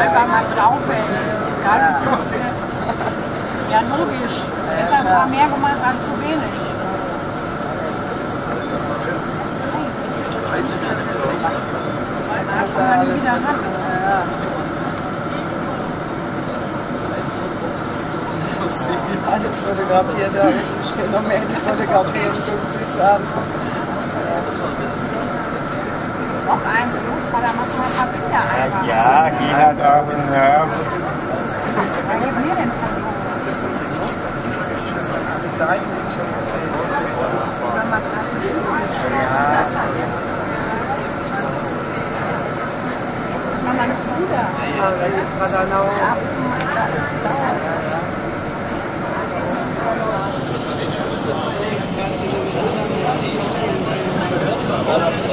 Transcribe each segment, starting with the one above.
einfach mal drauf ist. Egal wie ja. ja, logisch. Deshalb war mehr gemacht als zu wenig. Da kommt man nie wieder Sachen. Alles fotografiert, da stehen noch mehr, die fotografieren, 50 Sachen. Ich schon gesehen. Wenn man gerade Mama, das ist wieder. Ja, das ist Padanau.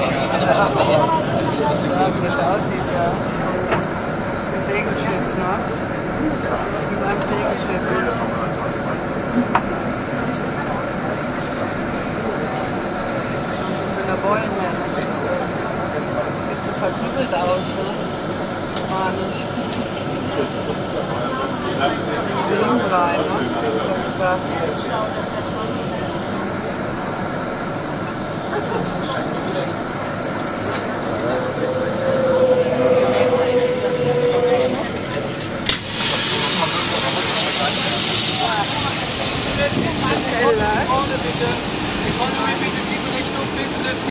Ja, wie das aussieht, ja. Ein Segelschiff, ne? Wie beim Segelschiff. In der Beule. Sieht so verkübelt aus, ne? Manisch. Seelenbrei, ne? Hat gesagt. all the vision, economy.